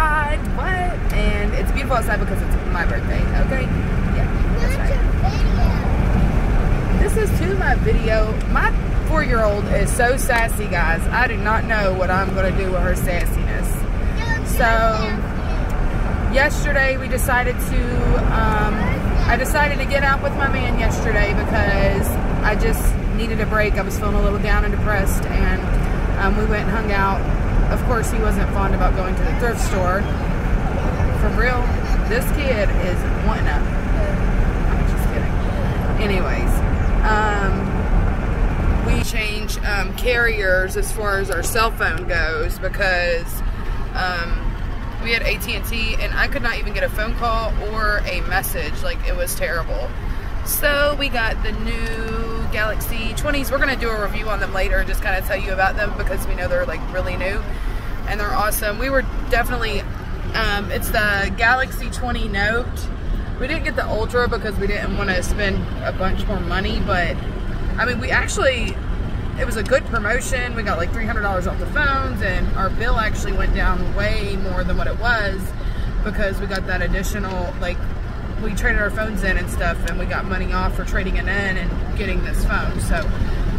outside. What? And it's beautiful outside because it's my birthday. Okay? Yeah, that's right. This is to my video. My four-year-old is so sassy, guys. I do not know what I'm going to do with her sassiness. So, yesterday we decided to, um, I decided to get out with my man yesterday because I just needed a break. I was feeling a little down and depressed and um, we went and hung out. Of course, he wasn't fond about going to the thrift store. For real, this kid is wanting up. I'm just kidding. Anyways, um, we change um, carriers as far as our cell phone goes because um, we had AT&T and I could not even get a phone call or a message. Like, it was terrible. So we got the new Galaxy 20s. We're going to do a review on them later and just kind of tell you about them because we know they're like really new and they're awesome. We were definitely, um, it's the Galaxy 20 Note. We didn't get the Ultra because we didn't want to spend a bunch more money, but I mean, we actually, it was a good promotion. We got like $300 off the phones and our bill actually went down way more than what it was because we got that additional, like, we traded our phones in and stuff and we got money off for trading it in and getting this phone so.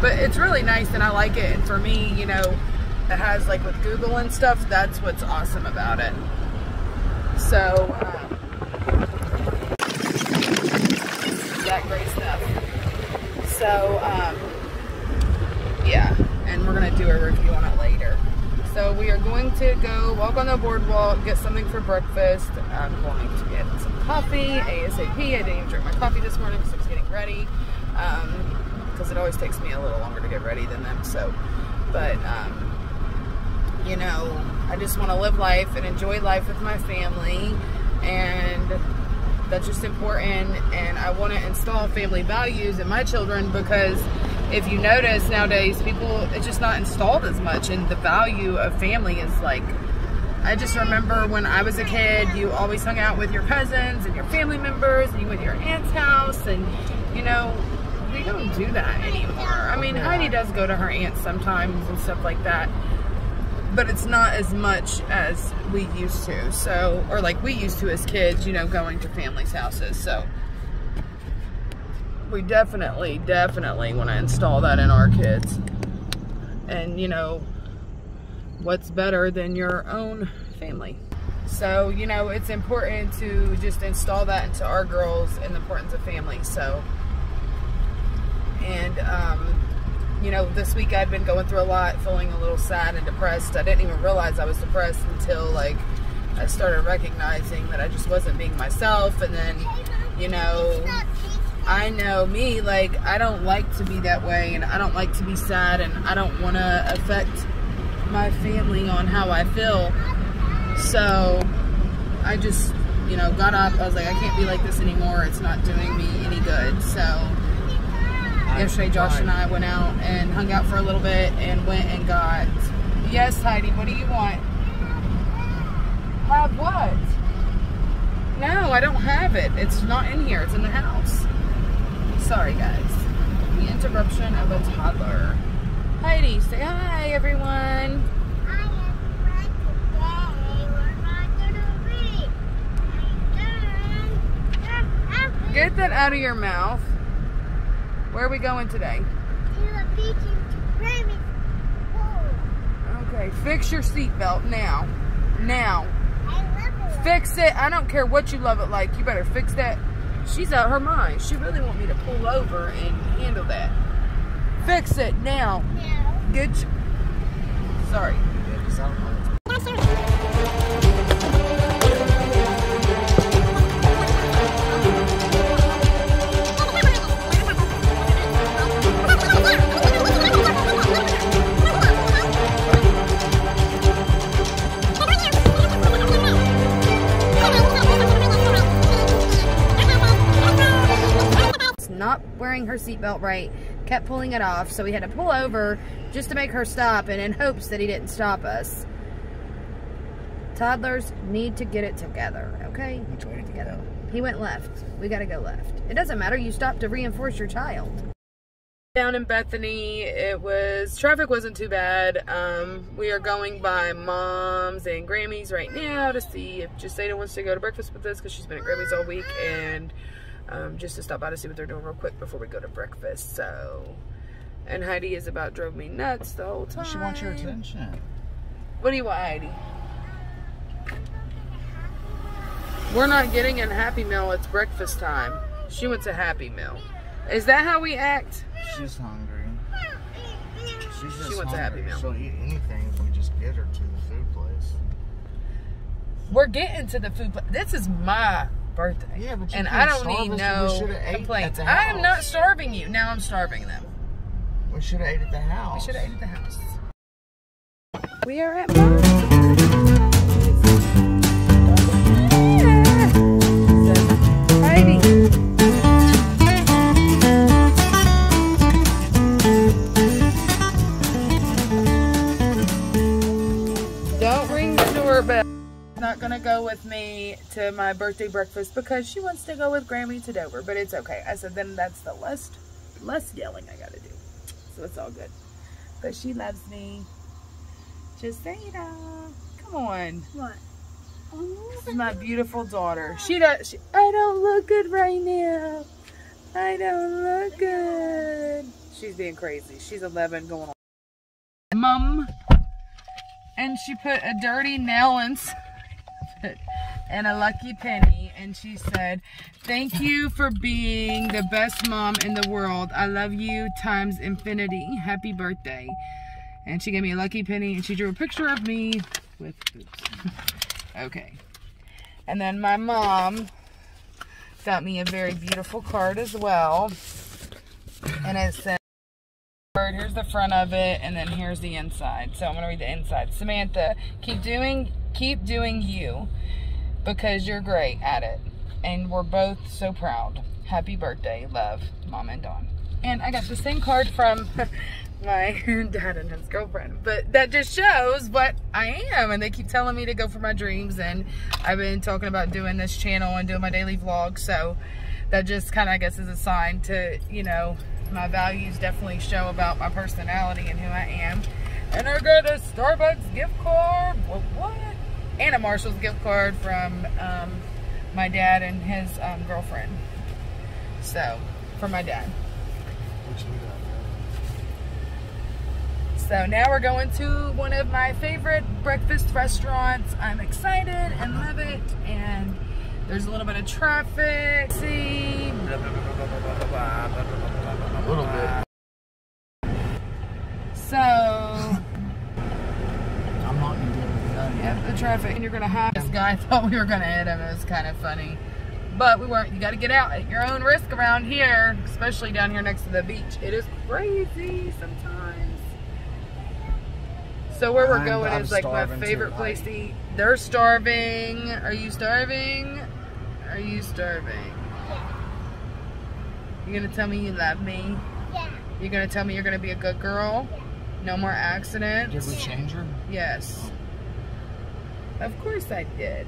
But it's really nice and I like it and for me you know it has like with Google and stuff that's what's awesome about it. So um, that great stuff. So um, yeah and we're gonna do a review on it later. So we are going to go walk on the boardwalk, get something for breakfast. I'm going to get coffee, ASAP. I didn't even drink my coffee this morning because I was getting ready. Because um, it always takes me a little longer to get ready than them. So, but, um, you know, I just want to live life and enjoy life with my family. And that's just important. And I want to install family values in my children because if you notice nowadays, people, it's just not installed as much. And the value of family is like, I just remember when I was a kid, you always hung out with your cousins and your family members and you went to your aunt's house. And, you know, we don't do that anymore. I mean, Heidi does go to her aunt sometimes and stuff like that. But it's not as much as we used to. So, or like we used to as kids, you know, going to families' houses. So, we definitely, definitely want to install that in our kids. And, you know, what's better than your own family? So, you know, it's important to just install that into our girls and the importance of family. So, and, um, you know, this week I'd been going through a lot, feeling a little sad and depressed. I didn't even realize I was depressed until, like, I started recognizing that I just wasn't being myself. And then, you know, I know me, like, I don't like to be that way, and I don't like to be sad, and I don't want to affect my family on how I feel. So, I just, you know, got up. I was like, I can't be like this anymore. It's not doing me any good. So, yesterday, Josh and I went out and hung out for a little bit and went and got. Yes, Heidi, what do you want? Have what? No, I don't have it. It's not in here. It's in the house. Sorry, guys. The interruption of a toddler. Heidi, say hi, everyone. Get that out of your mouth. Where are we going today? Okay, fix your seatbelt now. Now. Fix it. I don't care what you love it like. You better fix that she's out her mind. She really want me to pull over and handle that. Fix it now. No. Good. Sorry. not wearing her seatbelt right, kept pulling it off, so we had to pull over just to make her stop and in hopes that he didn't stop us. Toddlers need to get it together, okay? Which way did he go? He went left. We gotta go left. It doesn't matter, you stop to reinforce your child. down in Bethany. It was, traffic wasn't too bad. Um, we are going by Mom's and Grammy's right now to see if Jasada wants to go to breakfast with us because she's been at Grammy's all week and um, just to stop by to see what they're doing real quick before we go to breakfast. So, and Heidi is about drove me nuts the whole time. She wants your attention. What do you want, Heidi? We're not getting a Happy Meal. It's breakfast time. She wants a Happy Meal. Is that how we act? She's hungry. She's just She wants a Happy hungry. Meal. She'll eat anything if we just get her to the food place. We're getting to the food. Pla- this is my birthday. Yeah, but you and I don't need no complaints. I am not starving you. Now I'm starving them. We should have ate at the house. We should have ate at the house. We are at mom's. Gonna go with me to my birthday breakfast because she wants to go with Grammy to Dover, but it's okay. I said then that's the less less yelling I gotta do. So it's all good. But she loves me. Jasada, uh, come on. What? This is oh, my beautiful daughter. Oh. She does. She, I don't look good right now. I don't look good. She's being crazy. She's 11 going on. Mum. And she put a dirty nail in and a lucky penny. And she said, Thank you for being the best mom in the world. I love you times infinity. Happy birthday. And she gave me a lucky penny and she drew a picture of me with boobs. Okay. And then my mom got me a very beautiful card as well. And it says, here's the front of it, and then here's the inside. So I'm gonna read the inside. Samantha, keep doing keep doing you because you're great at it. And we're both so proud. Happy birthday, love, Mom and Dawn. And I got the same card from my dad and his girlfriend. But that just shows what I am. And they keep telling me to go for my dreams. And I've been talking about doing this channel and doing my daily vlog. So that just kind of, I guess, is a sign to, you know, my values definitely show about my personality and who I am. And I got a Starbucks gift card. What? what? And a Marshall's gift card from um, my dad and his um, girlfriend. So, for my dad. So now we're going to one of my favorite breakfast restaurants. I'm excited and love it. And there's a little bit of traffic. See. A little bit. Traffic. And you're going to have this guy thought we were going to hit him. It was kind of funny. But we weren't. You got to get out at your own risk around here, especially down here next to the beach. It is crazy sometimes. So where we're I'm- going I'm is like my favorite place to eat. They're starving. Are you starving? Are you starving? You're gonna tell me you love me? Yeah. You're gonna tell me you're gonna be a good girl? No more accidents? Did we change her? Yes. Of course I did.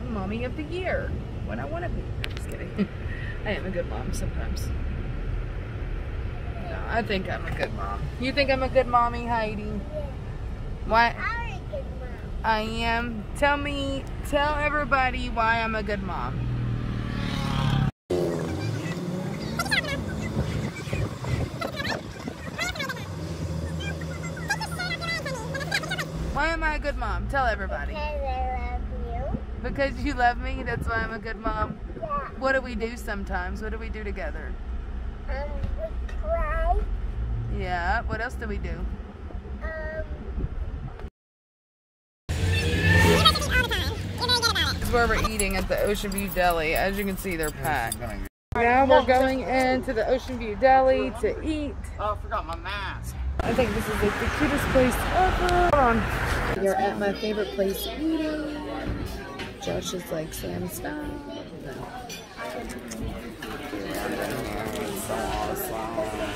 I'm mommy of the year. When I want to be. I'm Just kidding. I am a good mom sometimes. No, I think I'm a good mom. You think I'm a good mommy, Heidi? Yeah. What? I'm a good mom. I am. Tell me, tell everybody why I'm a good mom. Good mom? Tell everybody. Because I love you. Because you love me, that's why I'm a good mom. Yeah. What do we do sometimes? What do we do together? Um, we cry. Yeah, what else do we do? Um, where we're eating at the Ocean View Deli. As you can see, they're packed. Gonna- Now we're going into the Ocean View Deli to eat. Oh, I forgot my mask. I think this is like the cutest place ever. Hold on. You're at my favorite place eating. Josh is like, Sam, stop.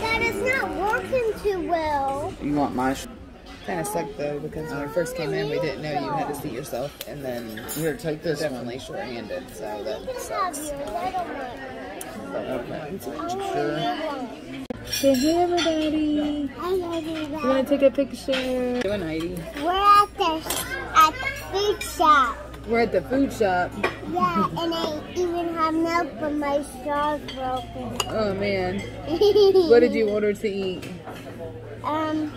that is not working too well. You want my Kind of sucked though because when we first came in, we didn't know you had to seat yourself, and then Here, take they're this definitely short-handed, so that sucks. you. I But we're oh, going to you. enjoy. I want. Say hello, Daddy. I love you, You want to take a picture? Doing Heidi. We're at the at the food shop. We're at the food shop. Yeah, and I even have milk, but my straw's broken. Oh man. What did you order to eat? Um,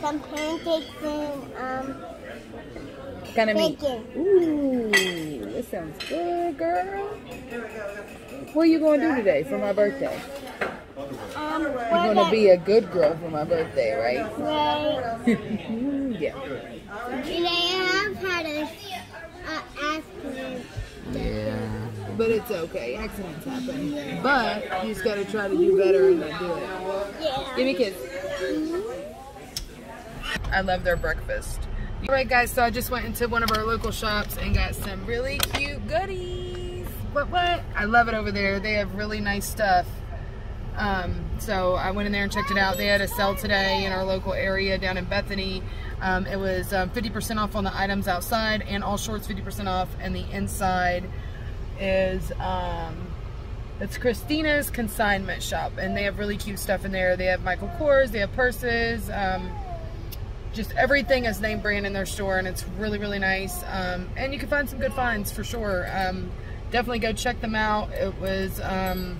some pancakes and um Kind of meat. bacon. Ooh, this sounds good, girl. What are you going to do today for my birthday? Um, You're going to be a good girl for my birthday, right? Right. yeah. And I have had a uh, accident. Yeah. But it's okay. Accidents happen. But you just got to try to do better and not do it. Yeah. Give me a kiss. I love their breakfast. All right, guys, so I just went into one of our local shops and got some really cute goodies. What, what? I love it over there. They have really nice stuff. Um, so I went in there and checked it out. They had a sale today in our local area down in Bethany. Um, it was 50% off on the items outside and all shorts 50% off and the inside is um, it's Christina's consignment shop and they have really cute stuff in there. They have Michael Kors, they have purses, um, just everything is name brand in their store and it's really really nice um, and you can find some good finds for sure um, definitely go check them out it was um,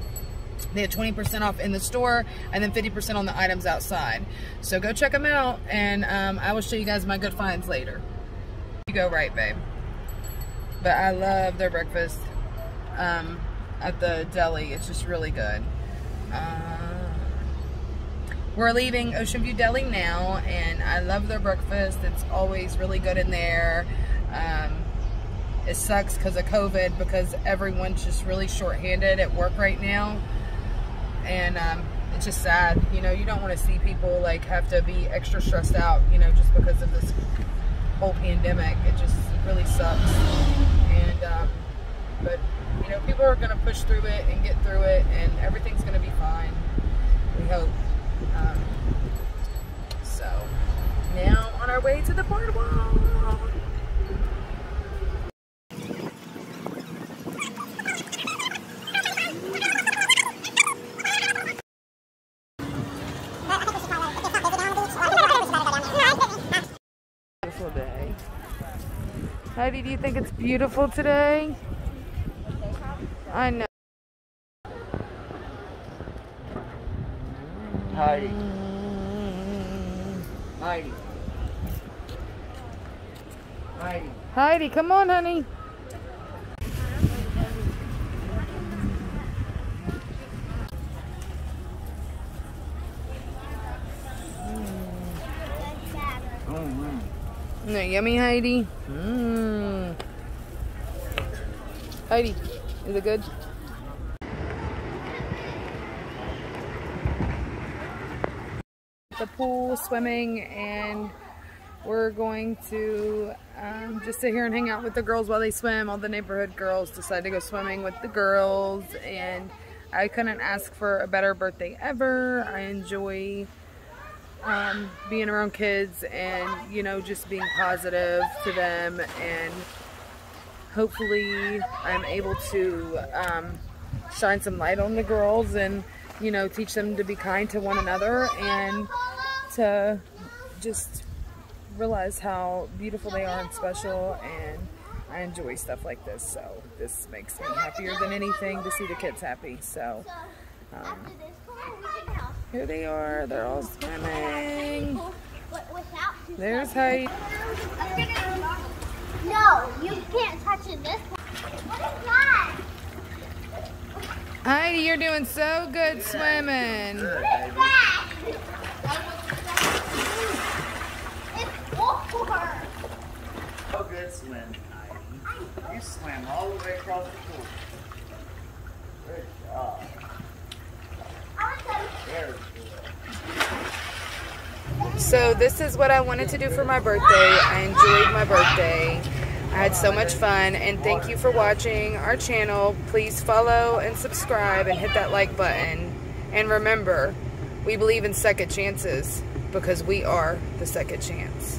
they had 20% off in the store and then 50% on the items outside. So go check them out and um, I will show you guys my good finds later. You go right babe. But I love their breakfast um, at the deli. It's just really good. Uh, we're leaving Ocean View Deli now, and I love their breakfast. It's always really good in there. Um, it sucks because of COVID because everyone's just really short-handed at work right now, and um, it's just sad. You know, you don't want to see people like have to be extra stressed out. You know, just because of this whole pandemic. It just really sucks. And um, but you know, people are gonna push through it and get through it, and everything's gonna be fine. We hope. Um, so now on our way to the boardwalk. Beautiful day. Heidi, do you think it's beautiful today? I know. Heidi. Heidi. Heidi. Heidi, come on, honey. Oh, man. Isn't that yummy, Heidi? Mmm. Heidi, is it good? The pool, swimming, and we're going to um, just sit here and hang out with the girls while they swim. All the neighborhood girls decide to go swimming with the girls, and I couldn't ask for a better birthday ever. I enjoy um, being around kids and you know just being positive to them and hopefully I'm able to um, shine some light on the girls and you know teach them to be kind to one another and to just realize how beautiful they are and special. And I enjoy stuff like this so this makes me happier than anything to see the kids happy. So um, here they are. They're all swimming. There's Heidi No, you can't touch it this way. What is that? Heidi you're doing so good swimming What is that? It's water. Oh, good swim, Heidi. You swam all the way across the pool. Good job. I want some. Very good. So this is what I wanted to do for my birthday. I enjoyed my birthday. I had so much fun and thank you for watching our channel. Please follow and subscribe and hit that like button. And remember, we believe in second chances because we are the second chance.